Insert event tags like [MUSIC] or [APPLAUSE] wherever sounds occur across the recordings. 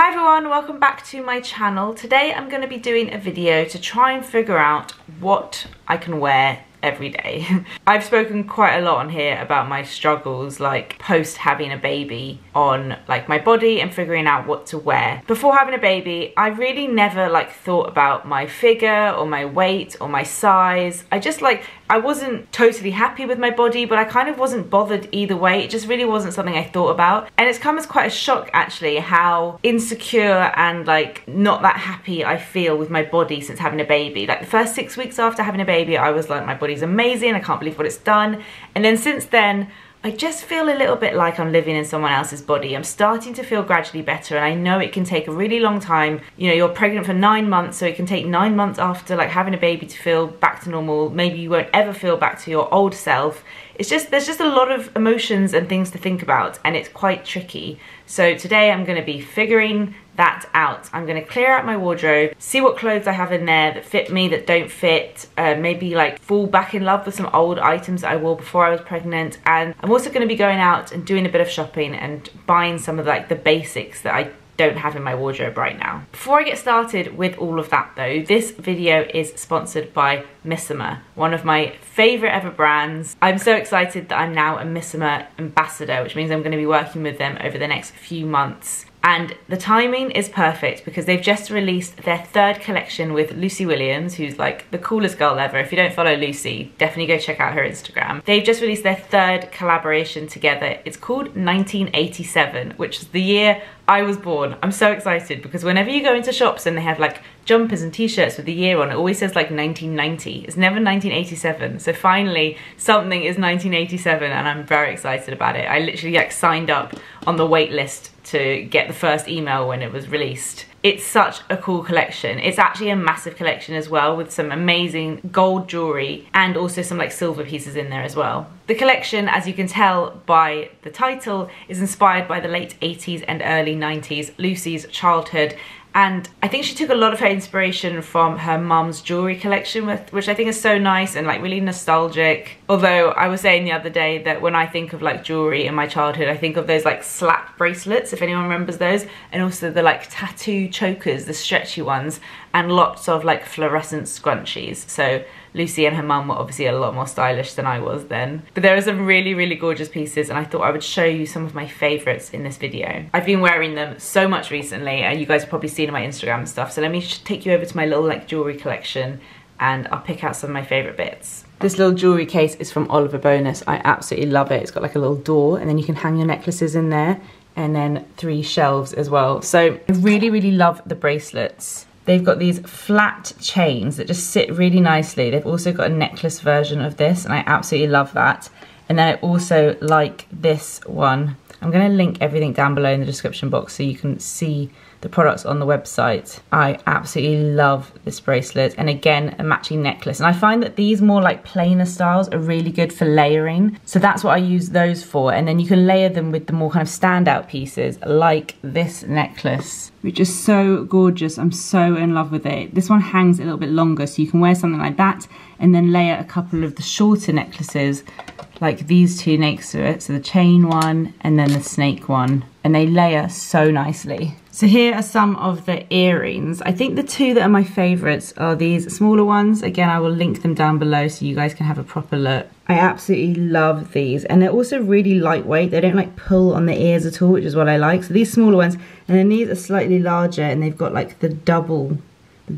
Hi everyone, welcome back to my channel. Today I'm going to be doing a video to try and figure out what I can wear every day. [LAUGHS] I've spoken quite a lot on here about my struggles like post having a baby on like my body and figuring out what to wear. Before having a baby I really never like thought about my figure or my weight or my size. I just like I wasn't totally happy with my body but I kind of wasn't bothered either way. It just really wasn't something I thought about and it's come as quite a shock actually how insecure and like not that happy I feel with my body since having a baby. Like the first six weeks after having a baby I was like my body body's amazing, I can't believe what it's done. And then since then, I just feel a little bit like I'm living in someone else's body. I'm starting to feel gradually better and I know it can take a really long time. You know, you're pregnant for nine months, so it can take nine months after like having a baby to feel back to normal. Maybe you won't ever feel back to your old self. It's just, there's just a lot of emotions and things to think about and it's quite tricky. So today I'm gonna be figuring that out. I'm gonna clear out my wardrobe, see what clothes I have in there that fit me, that don't fit, uh, maybe like fall back in love with some old items that I wore before I was pregnant. And I'm also gonna be going out and doing a bit of shopping and buying some of like the basics that I don't have in my wardrobe right now. Before I get started with all of that though, this video is sponsored by Missoma, one of my favorite ever brands. I'm so excited that I'm now a Missoma ambassador, which means I'm gonna be working with them over the next few months. And the timing is perfect because they've just released their third collection with Lucy Williams, who's like the coolest girl ever. If you don't follow Lucy, definitely go check out her Instagram. They've just released their third collaboration together. It's called 1987, which is the year I was born. I'm so excited because whenever you go into shops and they have like jumpers and t-shirts with the year on, it always says like 1990. It's never 1987. So finally something is 1987 and I'm very excited about it. I literally like signed up on the wait list to get the first email when it was released. It's such a cool collection. It's actually a massive collection as well with some amazing gold jewelry and also some like silver pieces in there as well. The collection, as you can tell by the title, is inspired by the late 80s and early 90s, Lucy's childhood and I think she took a lot of her inspiration from her mum's jewelry collection which I think is so nice and like really nostalgic. Although I was saying the other day that when I think of like jewelry in my childhood I think of those like slap bracelets if anyone remembers those and also the like tattoo chokers the stretchy ones and lots of like fluorescent scrunchies so Lucy and her mum were obviously a lot more stylish than I was then. But there are some really, really gorgeous pieces and I thought I would show you some of my favourites in this video. I've been wearing them so much recently and you guys have probably seen my Instagram stuff. So let me take you over to my little like jewellery collection and I'll pick out some of my favourite bits. This little jewellery case is from Oliver Bonas. I absolutely love it. It's got like a little door and then you can hang your necklaces in there and then three shelves as well. So I really, really love the bracelets. They've got these flat chains that just sit really nicely. They've also got a necklace version of this and I absolutely love that. And then I also like this one. I'm gonna link everything down below in the description box so you can see the products on the website. I absolutely love this bracelet and again a matching necklace and I find that these more like plainer styles are really good for layering so that's what I use those for and then you can layer them with the more kind of standout pieces like this necklace which is so gorgeous. I'm so in love with it. This one hangs a little bit longer so you can wear something like that and then layer a couple of the shorter necklaces like these two next to it. So the chain one and then the snake one and they layer so nicely. So here are some of the earrings. I think the two that are my favorites are these smaller ones. Again, I will link them down below so you guys can have a proper look. I absolutely love these and they're also really lightweight. They don't like pull on the ears at all, which is what I like. So these smaller ones and then these are slightly larger and they've got like the double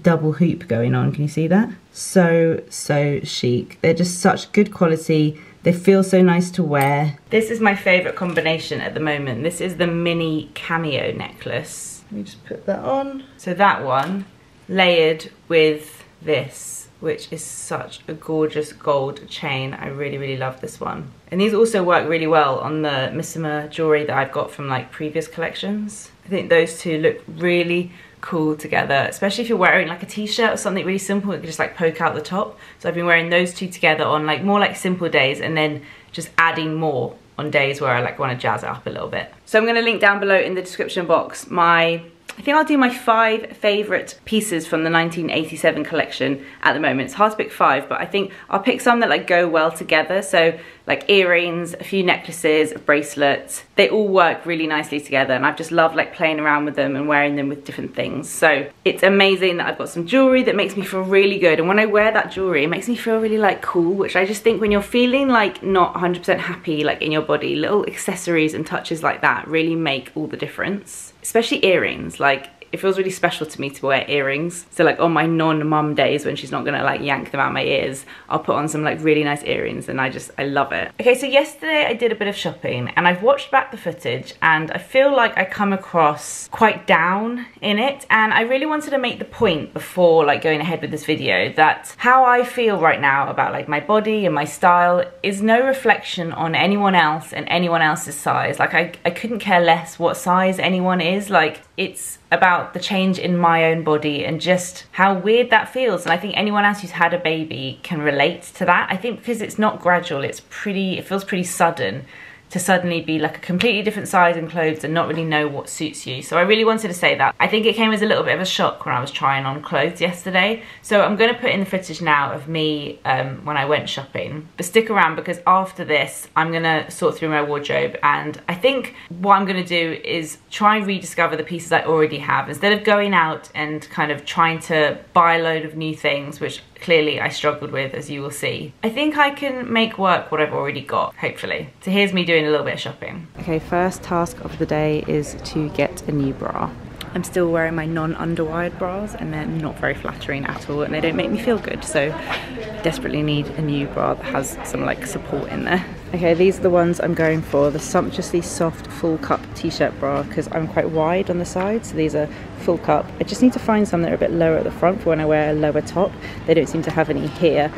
double hoop going on. Can you see that? So, so chic. They're just such good quality they feel so nice to wear. This is my favorite combination at the moment. This is the mini cameo necklace. Let me just put that on. So that one layered with this, which is such a gorgeous gold chain. I really, really love this one. And these also work really well on the Missoma jewelry that I've got from like previous collections. I think those two look really cool together, especially if you're wearing like a t-shirt or something really simple, it can just like poke out the top. So I've been wearing those two together on like more like simple days and then just adding more on days where I like want to jazz it up a little bit. So I'm going to link down below in the description box my I think I'll do my five favourite pieces from the 1987 collection at the moment. It's hard to pick five, but I think I'll pick some that like go well together. So like earrings, a few necklaces, bracelets. They all work really nicely together and I've just loved like playing around with them and wearing them with different things. So it's amazing that I've got some jewelry that makes me feel really good. And when I wear that jewelry, it makes me feel really like cool, which I just think when you're feeling like not 100% happy like in your body, little accessories and touches like that really make all the difference. Especially earrings, like it feels really special to me to wear earrings. So like on my non-mum days when she's not gonna like yank them out my ears, I'll put on some like really nice earrings and I just, I love it. Okay, so yesterday I did a bit of shopping and I've watched back the footage and I feel like I come across quite down in it and I really wanted to make the point before like going ahead with this video that how I feel right now about like my body and my style is no reflection on anyone else and anyone else's size. Like I, I couldn't care less what size anyone is. Like it's about the change in my own body and just how weird that feels. And I think anyone else who's had a baby can relate to that. I think because it's not gradual, it's pretty, it feels pretty sudden to suddenly be like a completely different size in clothes and not really know what suits you. So I really wanted to say that. I think it came as a little bit of a shock when I was trying on clothes yesterday. So I'm gonna put in the footage now of me um, when I went shopping. But stick around because after this, I'm gonna sort through my wardrobe and I think what I'm gonna do is try and rediscover the pieces I already have. Instead of going out and kind of trying to buy a load of new things, which clearly I struggled with as you will see. I think I can make work what I've already got, hopefully. So here's me doing a little bit of shopping. Okay, first task of the day is to get a new bra. I'm still wearing my non-underwired bras and they're not very flattering at all and they don't make me feel good so desperately need a new bra that has some like support in there. Okay, these are the ones I'm going for, the sumptuously soft full cup t-shirt bra because I'm quite wide on the side so these are full cup. I just need to find some that are a bit lower at the front for when I wear a lower top. They don't seem to have any here.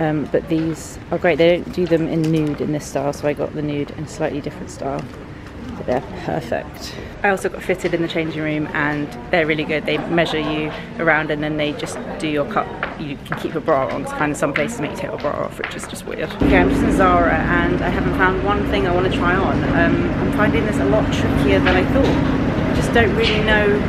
Um, but these are great. They don't do them in nude in this style, so I got the nude in a slightly different style. But they're perfect. I also got fitted in the changing room and they're really good. They measure you around and then they just do your cut. You can keep your bra on because kind of some places to make you take your bra off, which is just weird. Okay, I'm just in Zara and I haven't found one thing I want to try on. Um, I'm finding this a lot trickier than I thought. I just don't really know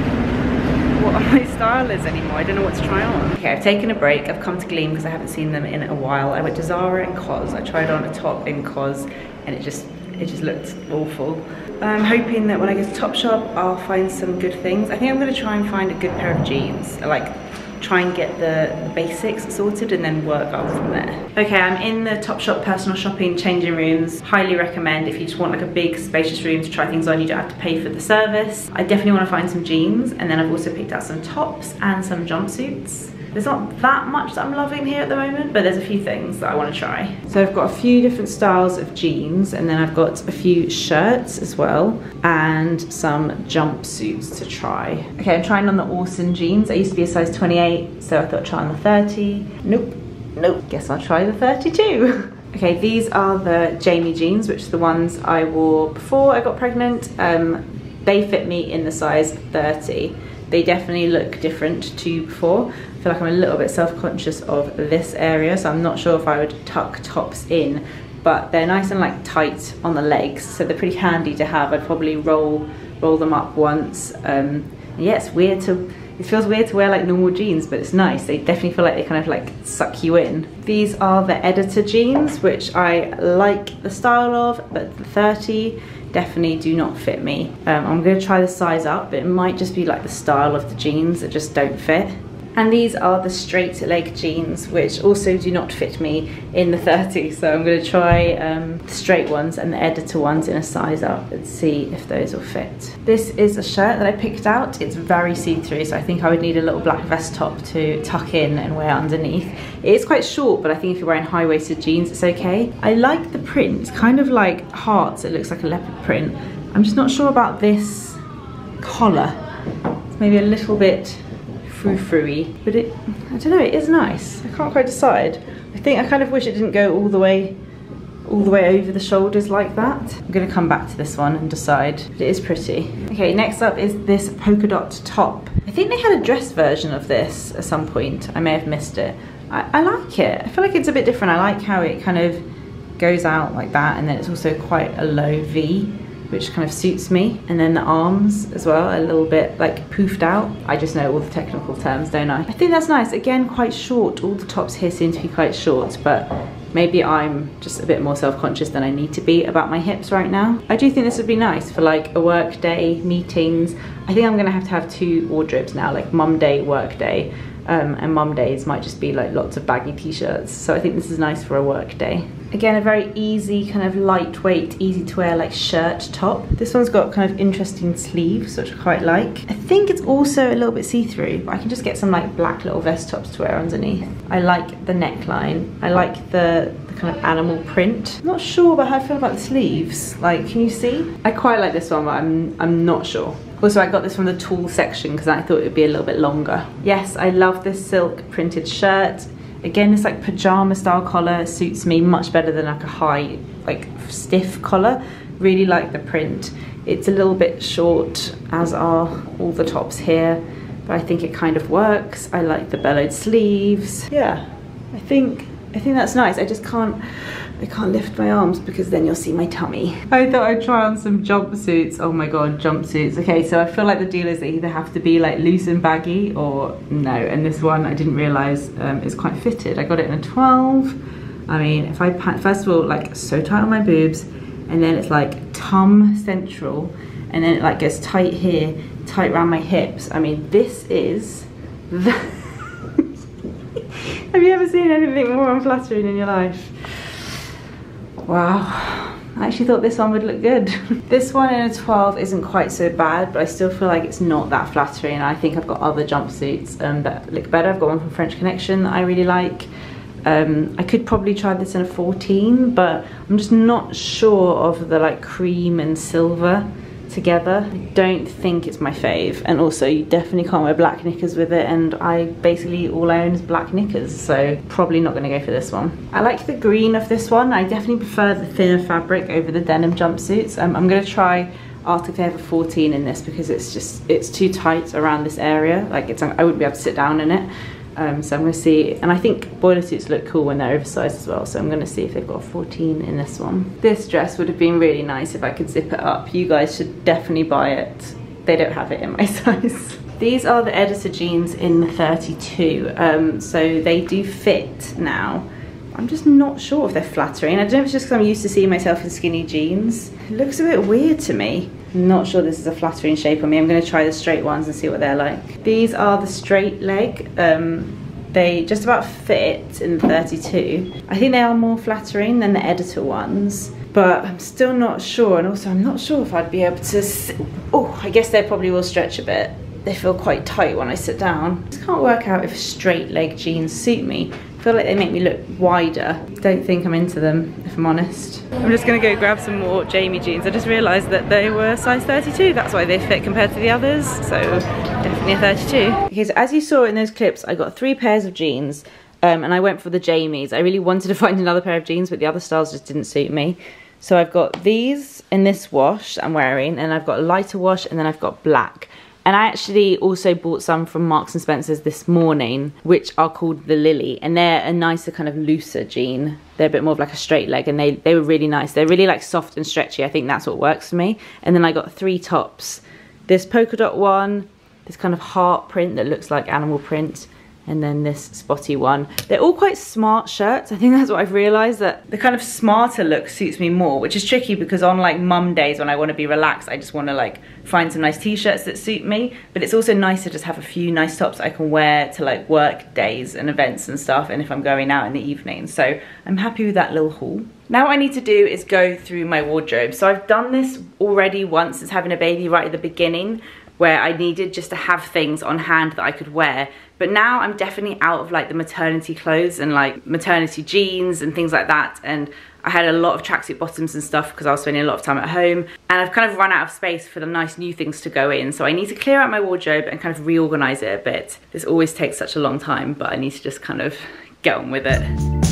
what [LAUGHS] my style is anymore. I don't know what to try on. Okay, I've taken a break. I've come to Gleam because I haven't seen them in a while. I went to Zara and COS. I tried on a top in COS and it just it just looked awful. I'm hoping that when I get to Topshop, I'll find some good things. I think I'm gonna try and find a good pair of jeans. Like try and get the, the, basics sorted and then work up from there. Okay, I'm in the Topshop personal shopping changing rooms. Highly recommend if you just want like a big spacious room to try things on, you don't have to pay for the service. I definitely wanna find some jeans and then I've also picked out some tops and some jumpsuits. There's not that much that I'm loving here at the moment, but there's a few things that I want to try. So I've got a few different styles of jeans, and then I've got a few shirts as well, and some jumpsuits to try. Okay, I'm trying on the Orson jeans. I used to be a size 28, so I thought I'd try on the 30. Nope, nope, guess I'll try the 32. [LAUGHS] Okay, these are the Jamie jeans, which are the ones I wore before I got pregnant. Um, they fit me in the size 30. They definitely look different to before. I feel like I'm a little bit self-conscious of this area, so I'm not sure if I would tuck tops in, but they're nice and like tight on the legs, so they're pretty handy to have. I'd probably roll roll them up once. Um, yeah, it's weird to, it feels weird to wear like normal jeans, but it's nice. They definitely feel like they kind of like suck you in. These are the editor jeans, which I like the style of, but the 30 definitely do not fit me. Um, I'm gonna try the size up, but it might just be like the style of the jeans that just don't fit. And these are the straight leg jeans, which also do not fit me in the 30. So I'm gonna try um, the straight ones and the editor ones in a size up and see if those will fit. This is a shirt that I picked out. It's very see-through, so I think I would need a little black vest top to tuck in and wear underneath. It is quite short, but I think if you're wearing high-waisted jeans, it's okay. I like the print, it's kind of like hearts. It looks like a leopard print. I'm just not sure about this collar. It's maybe a little bit frou-frou-y, but it, I don't know, it is nice. I can't quite decide. I think I kind of wish it didn't go all the way all the way over the shoulders like that. I'm gonna come back to this one and decide, but it is pretty. Okay, next up is this polka dot top. I think they had a dress version of this at some point. I may have missed it. I, I like it. I feel like it's a bit different. I like how it kind of goes out like that and then it's also quite a low V which kind of suits me. And then the arms as well, a little bit like poofed out. I just know all the technical terms, don't I? I think that's nice. Again, quite short. All the tops here seem to be quite short, but Maybe I'm just a bit more self-conscious than I need to be about my hips right now. I do think this would be nice for like a work day, meetings. I think I'm gonna have to have two wardrobes now, like mum day, work day. Um, and mum days might just be like lots of baggy t-shirts. So I think this is nice for a work day. Again, a very easy, kind of lightweight, easy to wear like shirt top. This one's got kind of interesting sleeves, which I quite like. I think it's also a little bit see-through, but I can just get some like black little vest tops to wear underneath. I like the neckline. I like the, the kind of animal print. I'm not sure about how I feel about the sleeves. Like, can you see? I quite like this one, but I'm, I'm not sure. Also, I got this from the tool section because I thought it would be a little bit longer. Yes, I love this silk printed shirt. Again, this like pajama style collar suits me much better than like a high, like stiff collar. Really like the print. It's a little bit short, as are all the tops here, but I think it kind of works. I like the bellowed sleeves. Yeah, I think I think that's nice. I just can't I can't lift my arms because then you'll see my tummy. I thought I'd try on some jumpsuits. Oh my god, jumpsuits. Okay, so I feel like the deal is they either have to be like loose and baggy or no. And this one I didn't realise um, is quite fitted. I got it in a 12. I mean, if I, first of all, like so tight on my boobs and then it's like tum central and then it like gets tight here, tight around my hips. I mean, this is the [LAUGHS] Have you ever seen anything more unflattering in your life? Wow. I actually thought this one would look good. [LAUGHS] this one in a 12 isn't quite so bad, but I still feel like it's not that flattering. I think I've got other jumpsuits um, that look better. I've got one from French Connection that I really like. Um, I could probably try this in a 14, but I'm just not sure of the like cream and silver together. I don't think it's my fave. And also you definitely can't wear black knickers with it and I basically all I own is black knickers. So probably not gonna go for this one. I like the green of this one. I definitely prefer the thinner fabric over the denim jumpsuits. Um, I'm gonna try Arctic Forever 14 in this because it's just, it's too tight around this area. Like it's, I wouldn't be able to sit down in it. Um, so I'm going to see, and I think boiler suits look cool when they're oversized as well, so I'm going to see if they've got a 14 in this one. This dress would have been really nice if I could zip it up. You guys should definitely buy it. They don't have it in my [LAUGHS] size. These are the Editor jeans in the 32, um, so they do fit now. I'm just not sure if they're flattering. I don't know if it's just because I'm used to seeing myself in skinny jeans. It looks a bit weird to me. Not sure this is a flattering shape on me. I'm going to try the straight ones and see what they're like. These are the straight leg. Um, they just about fit in the 32. I think they are more flattering than the editor ones, but I'm still not sure. And also I'm not sure if I'd be able to, oh, I guess they probably will stretch a bit. They feel quite tight when I sit down. I just can't work out if straight leg jeans suit me. I feel like they make me look wider. Don't think I'm into them, if I'm honest. I'm just gonna go grab some more Jamie jeans. I just realized that they were size 32. That's why they fit compared to the others. So definitely a 32. Okay, so as you saw in those clips, I got three pairs of jeans um, and I went for the Jamies. I really wanted to [LAUGHS] find another pair of jeans, but the other styles just didn't suit me. So I've got these in this wash I'm wearing, and I've got a lighter wash, and then I've got black. And I actually also bought some from Marks and Spencer's this morning, which are called the Lily. And they're a nicer kind of looser jean. They're a bit more of like a straight leg and they, they were really nice. They're really like soft and stretchy. I think that's what works for me. And then I got three tops. This polka dot one, this kind of heart print that looks like animal print and then this spotty one. They're all quite smart shirts. I think that's what I've realized that the kind of smarter look suits me more, which is tricky because on like mum days when I want to be relaxed, I just want to like find some nice t-shirts that suit me. But it's also nice to just have a few nice tops I can wear to like work days and events and stuff and if I'm going out in the evening. So I'm happy with that little haul. Now what I need to do is go through my wardrobe. So I've done this already once as having a baby right at the beginning where I needed just to have things on hand that I could wear. But now I'm definitely out of like the maternity clothes and like maternity jeans and things like that. And I had a lot of tracksuit bottoms and stuff because I was spending a lot of time at home. And I've kind of run out of space for the nice new things to go in. So I need to clear out my wardrobe and kind of reorganize it a bit. This always takes such a long time, but I need to just kind of get on with it.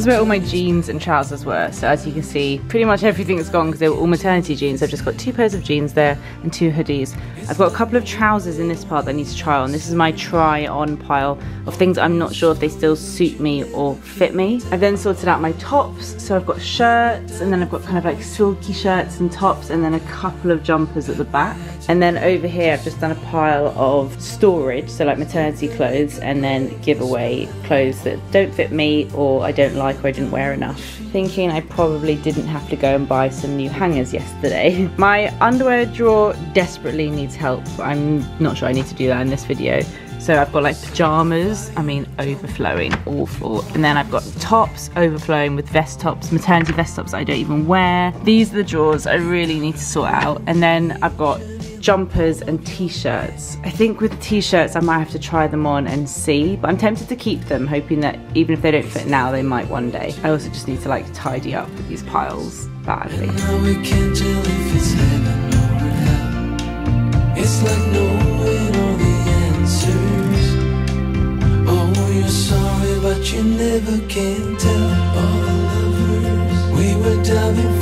Is where all my jeans and trousers were. So as you can see, pretty much everything's gone because they were all maternity jeans. I've just got two pairs of jeans there and two hoodies. I've got a couple of trousers in this part that I need to try on. This is my try on pile of things I'm not sure if they still suit me or fit me. I've then sorted out my tops. So I've got shirts and then I've got kind of like silky shirts and tops and then a couple of jumpers at the back. And then over here, I've just done a pile of storage, so like maternity clothes, and then giveaway clothes that don't fit me or I don't like or I didn't wear enough. Thinking I probably didn't have to go and buy some new hangers yesterday. [LAUGHS] My underwear drawer desperately needs help. I'm not sure I need to do that in this video. So I've got like pajamas, I mean overflowing, awful. And then I've got tops overflowing with vest tops, maternity vest tops I don't even wear. These are the drawers I really need to sort out. And then I've got jumpers and t-shirts. I think with t-shirts I might have to try them on and see, but I'm tempted to keep them, hoping that even if they don't fit now, they might one day. I also just need to like tidy up these piles badly. Oh, you never can tell all the lovers. We were diving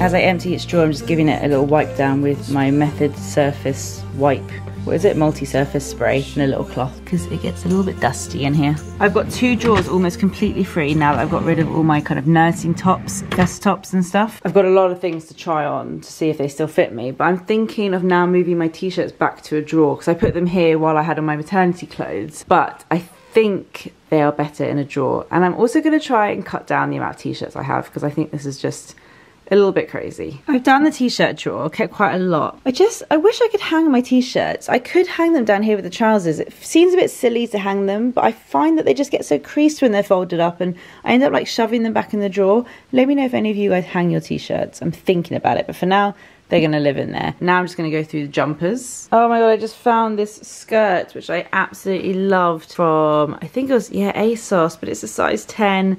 As I empty each drawer, I'm just giving it a little wipe down with my Method Surface Wipe. What is it? Multi-surface spray and a little cloth because it gets a little bit dusty in here. I've got two drawers almost completely free now that I've got rid of all my kind of nursing tops, vest tops and stuff. I've got a lot of things to try on to see if they still fit me, but I'm thinking of now moving my t-shirts back to a drawer because I put them here while I had on my maternity clothes, but I think they are better in a drawer. And I'm also going to try and cut down the amount of t-shirts I have because I think this is just a little bit crazy. I've done the t-shirt drawer, kept quite a lot. I just, I wish I could hang my t-shirts. I could hang them down here with the trousers. It seems a bit silly to hang them, but I find that they just get so creased when they're folded up and I end up like shoving them back in the drawer. Let me know if any of you guys hang your t-shirts. I'm thinking about it, but for now, they're gonna live in there. Now I'm just gonna go through the jumpers. Oh my god, I just found this skirt, which I absolutely loved from, I think it was, yeah, ASOS, but it's a size 10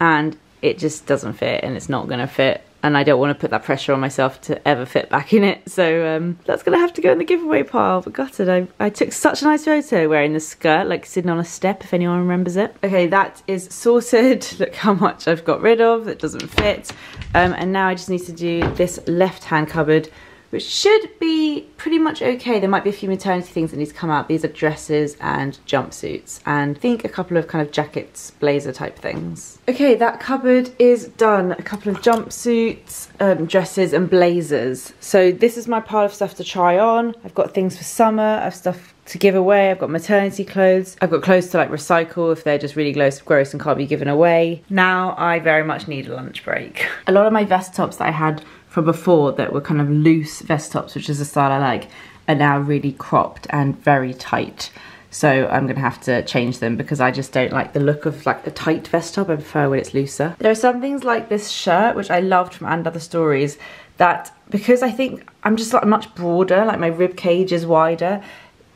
and it just doesn't fit and it's not gonna fit and I don't want to put that pressure on myself to ever fit back in it. So um, that's going to have to go in the giveaway pile. But gutted, I, I took such a nice photo wearing the skirt, like sitting on a step, if anyone remembers it. Okay, that is sorted. [LAUGHS] Look how much I've got rid of that doesn't fit. Um, and now I just need to do this left-hand cupboard which should be pretty much okay. There might be a few maternity things that need to come out. These are dresses and jumpsuits and I think a couple of kind of jackets, blazer type things. Okay, that cupboard is done. A couple of jumpsuits, um, dresses and blazers. So this is my pile of stuff to try on. I've got things for summer, I've stuff to give away. I've got maternity clothes. I've got clothes to like recycle if they're just really gross, gross and can't be given away. Now I very much need a lunch break. A lot of my vest tops that I had from before that were kind of loose vest tops, which is a style I like, are now really cropped and very tight. So I'm gonna have to change them because I just don't like the look of like a tight vest top. I prefer when it's looser. There are some things like this shirt, which I loved from And Other Stories, that because I think I'm just like much broader, like my rib cage is wider,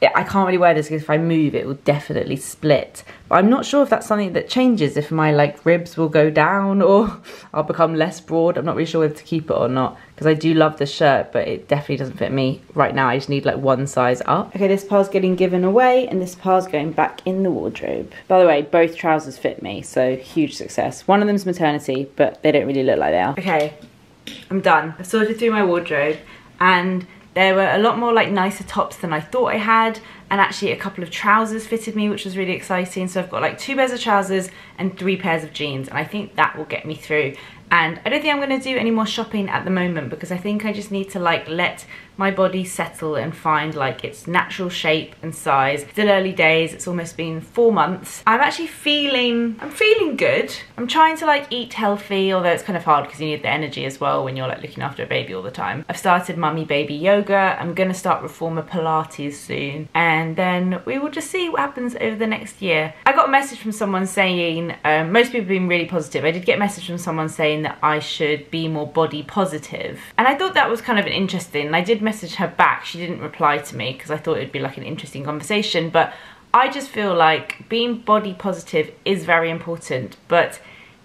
I can't really wear this because if I move it will definitely split. But I'm not sure if that's something that changes, if my like ribs will go down or [LAUGHS] I'll become less broad. I'm not really sure whether to keep it or not because I do love the shirt but it definitely doesn't fit me right now. I just need like one size up. Okay, this par's getting given away and this par's going back in the wardrobe. By the way, both trousers fit me, so huge success. One of them's maternity, but they don't really look like they are. Okay, I'm done. I've sorted through my wardrobe and there were a lot more like nicer tops than I thought I had and actually a couple of trousers fitted me which was really exciting. So I've got like two pairs of trousers and three pairs of jeans and I think that will get me through. And I don't think I'm going to do any more shopping at the moment because I think I just need to like let my body settle and find like its natural shape and size. Still early days, it's almost been four months. I'm actually feeling, I'm feeling good. I'm trying to like eat healthy, although it's kind of hard because you need the energy as well when you're like looking after a baby all the time. I've started mummy baby yoga. I'm gonna start reformer Pilates soon. And then we will just see what happens over the next year. I got a message from someone saying, um, most people have been really positive. I did get a message from someone saying that I should be more body positive. And I thought that was kind of an interesting, I did messaged her back. She didn't reply to me because I thought it'd be like an interesting conversation. But I just feel like being body positive is very important. But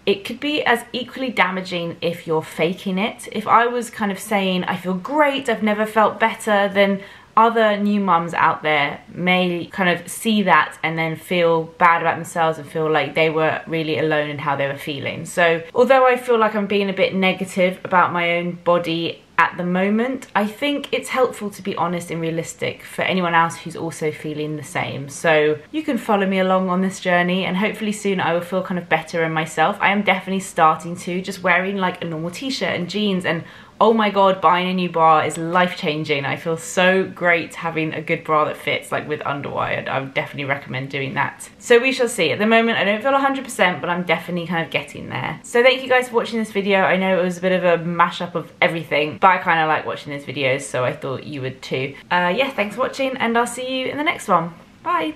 it could be as equally damaging if you're faking it. If I was kind of saying, I feel great, I've never felt better, then other new mums out there may kind of see that and then feel bad about themselves and feel like they were really alone in how they were feeling. So although I feel like I'm being a bit negative about my own body at the moment. I think it's helpful to be honest and realistic for anyone else who's also feeling the same. So you can follow me along on this journey and hopefully soon I will feel kind of better in myself. I am definitely starting to just wearing like a normal t-shirt and jeans and oh my god, buying a new bra is life changing. I feel so great having a good bra that fits, like with underwire. I would definitely recommend doing that. So we shall see. At the moment, I don't feel 100%, but I'm definitely kind of getting there. So thank you guys for watching this video. I know it was a bit of a mashup of everything, but I kind of like watching these videos, so I thought you would too. Uh, yeah, thanks for watching, and I'll see you in the next one. Bye.